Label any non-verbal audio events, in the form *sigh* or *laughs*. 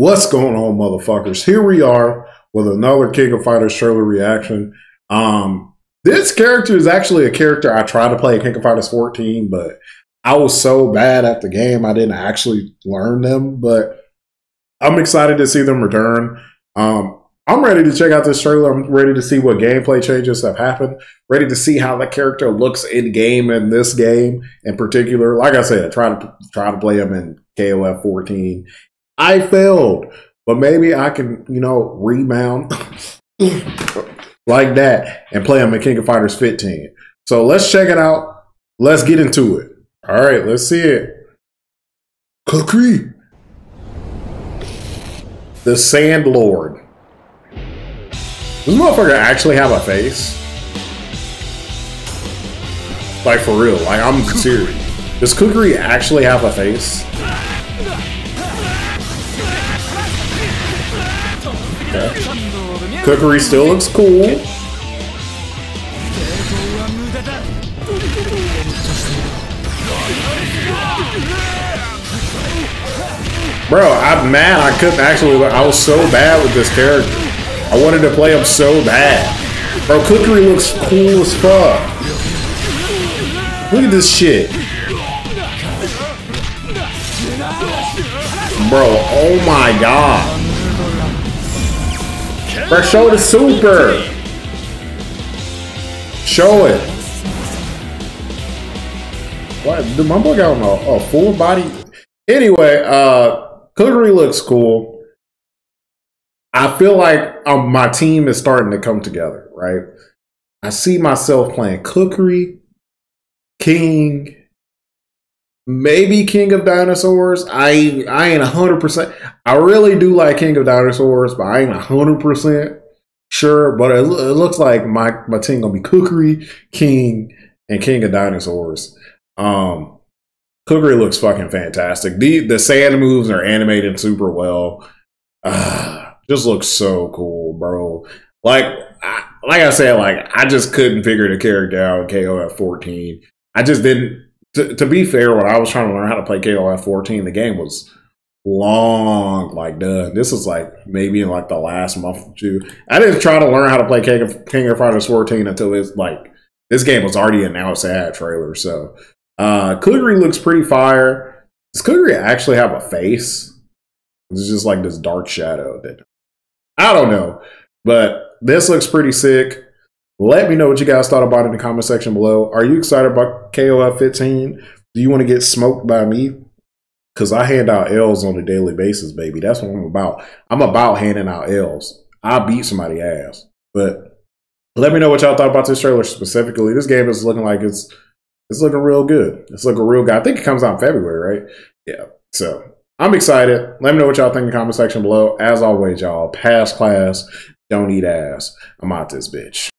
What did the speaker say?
What's going on, motherfuckers? Here we are with another King of Fighters trailer reaction. Um, this character is actually a character I tried to play in King of Fighters 14, but I was so bad at the game I didn't actually learn them. But I'm excited to see them return. Um, I'm ready to check out this trailer. I'm ready to see what gameplay changes have happened. Ready to see how the character looks in game in this game in particular. Like I said, try to try to play him in KOF 14 I failed, but maybe I can, you know, rebound *laughs* like that and play on the King of Fighters 15. So let's check it out. Let's get into it. All right, let's see it. Kukri. The Sand Lord. Does motherfucker actually have a face? Like for real, like I'm serious. Does Kukri actually have a face? Okay. Kukri still looks cool. Bro, I'm mad I couldn't actually, I was so bad with this character. I wanted to play him so bad. Bro, Kukri looks cool as fuck. Look at this shit. Bro, oh my god. Bro, show the super. Show it. What? The my boy got a, a full body. Anyway, uh, Kukri looks cool. I feel like um, my team is starting to come together, right? I see myself playing Kukri, King, maybe King of Dinosaurs. I I ain't hundred percent. I really do like King of Dinosaurs, but I ain't hundred percent sure. But it, it, looks like my my team gonna be Kukri, King, and King of Dinosaurs. Um, Kukri looks fucking fantastic. The the sand moves are animated super well. Uh, just looks so cool, bro. Like I, like I said, like I just couldn't figure the character out in KOF 14. I just didn't to, to be fair, when I was trying to learn how to play KOF 14, the game was long like done. This is like maybe in like the last month or two. I didn't try to learn how to play King of, King of Fighters 14 until it's like this game was already announced at trailer. So uh Kukri looks pretty fire. Does Kukri actually have a face? It's just like this dark shadow that I don't know. But this looks pretty sick. Let me know what you guys thought about it in the comment section below. Are you excited about KOF 15? Do you want to get smoked by me? Because I hand out L's on a daily basis, baby. That's what I'm about. I'm about handing out L's. I beat somebody ass. But let me know what y'all thought about this trailer specifically. This game is looking like it's it's looking real good. It's looking real good. I think it comes out in February, right? Yeah. So I'm excited. Let me know what y'all think in the comment section below. As always, y'all, pass class, don't eat ass. I'm out this bitch.